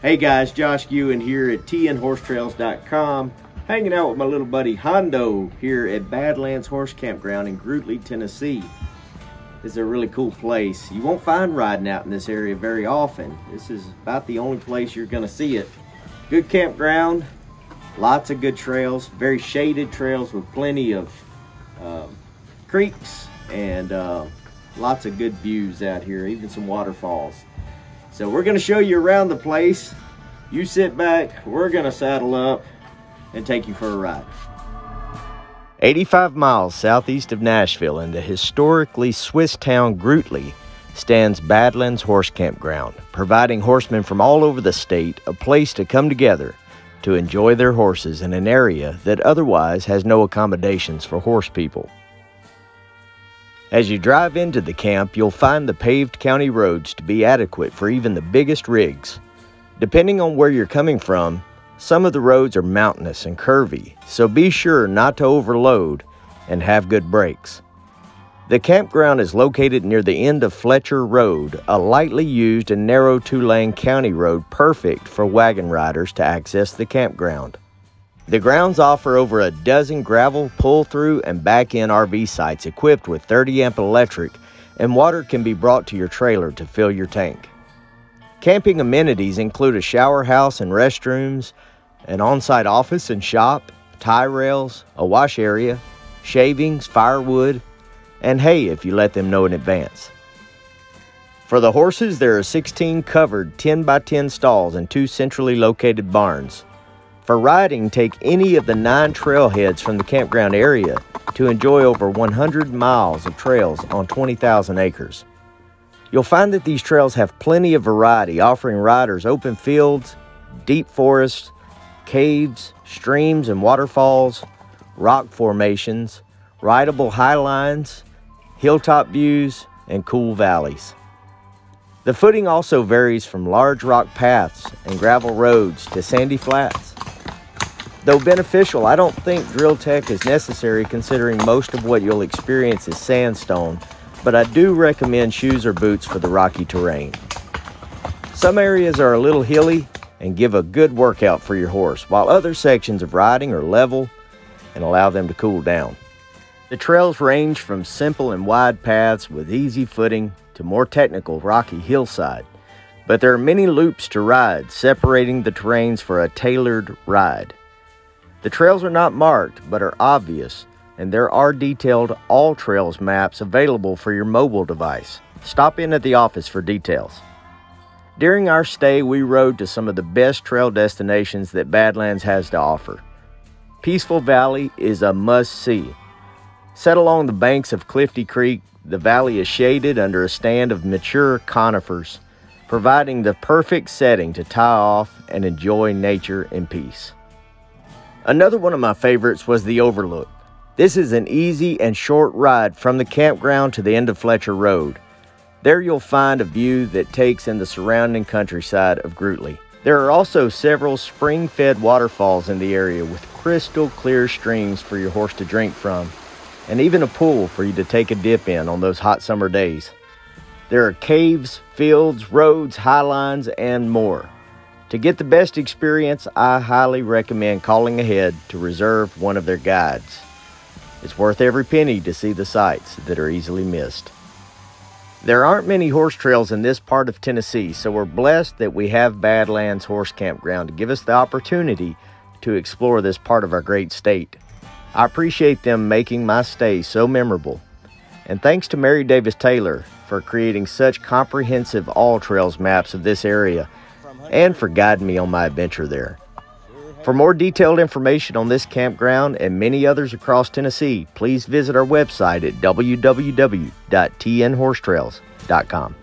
Hey guys, Josh Guin here at tnhorsetrails.com, hanging out with my little buddy Hondo here at Badlands Horse Campground in Gruetli, Tennessee. Is a really cool place. You won't find riding out in this area very often. This is about the only place you're going to see it. Good campground, lots of good trails, very shaded trails with plenty of uh, creeks and uh, lots of good views out here, even some waterfalls. So we're gonna show you around the place. You sit back, we're gonna saddle up and take you for a ride. 85 miles southeast of Nashville in the historically Swiss town Gruetli stands Badlands Horse Campground, providing horsemen from all over the state a place to come together to enjoy their horses in an area that otherwise has no accommodations for horse people. As you drive into the camp, you'll find the paved county roads to be adequate for even the biggest rigs. Depending on where you're coming from, some of the roads are mountainous and curvy, so be sure not to overload and have good brakes. The campground is located near the end of Fletcher Road, a lightly used and narrow two-lane county road perfect for wagon riders to access the campground. The grounds offer over a dozen gravel, pull-through, and back-end RV sites equipped with 30-amp electric, and water can be brought to your trailer to fill your tank. Camping amenities include a shower house and restrooms, an on-site office and shop, tie rails, a wash area, shavings, firewood, and hay if you let them know in advance. For the horses, there are 16 covered 10 by 10 stalls and two centrally located barns. For riding, take any of the nine trailheads from the campground area to enjoy over 100 miles of trails on 20,000 acres. You'll find that these trails have plenty of variety, offering riders open fields, deep forests, caves, streams and waterfalls, rock formations, rideable highlines, hilltop views, and cool valleys. The footing also varies from large rock paths and gravel roads to sandy flats. Though beneficial, I don't think Drill Tek is necessary considering most of what you'll experience is sandstone, but I do recommend shoes or boots for the rocky terrain. Some areas are a little hilly and give a good workout for your horse, while other sections of riding are level and allow them to cool down. The trails range from simple and wide paths with easy footing to more technical rocky hillside, but there are many loops to ride, separating the terrains for a tailored ride. The trails are not marked, but are obvious, and there are detailed All Trails maps available for your mobile device. Stop in at the office for details. During our stay, we rode to some of the best trail destinations that Badlands has to offer. Peaceful Valley is a must-see. Set along the banks of Clifty Creek, the valley is shaded under a stand of mature conifers, providing the perfect setting to tie off and enjoy nature in peace. Another one of my favorites was the Overlook. This is an easy and short ride from the campground to the end of Fletcher Road. There you'll find a view that takes in the surrounding countryside of Gruetli. There are also several spring-fed waterfalls in the area with crystal clear streams for your horse to drink from, and even a pool for you to take a dip in on those hot summer days. There are caves, fields, roads, highlines, and more. To get the best experience, I highly recommend calling ahead to reserve one of their guides. It's worth every penny to see the sights that are easily missed. There aren't many horse trails in this part of Tennessee, so we're blessed that we have Badlands Horse Campground to give us the opportunity to explore this part of our great state. I appreciate them making my stay so memorable. And thanks to Mary Davis Taylor for creating such comprehensive all trails maps of this area and for guiding me on my adventure there. For more detailed information on this campground and many others across Tennessee, please visit our website at www.tnhorsetrails.com.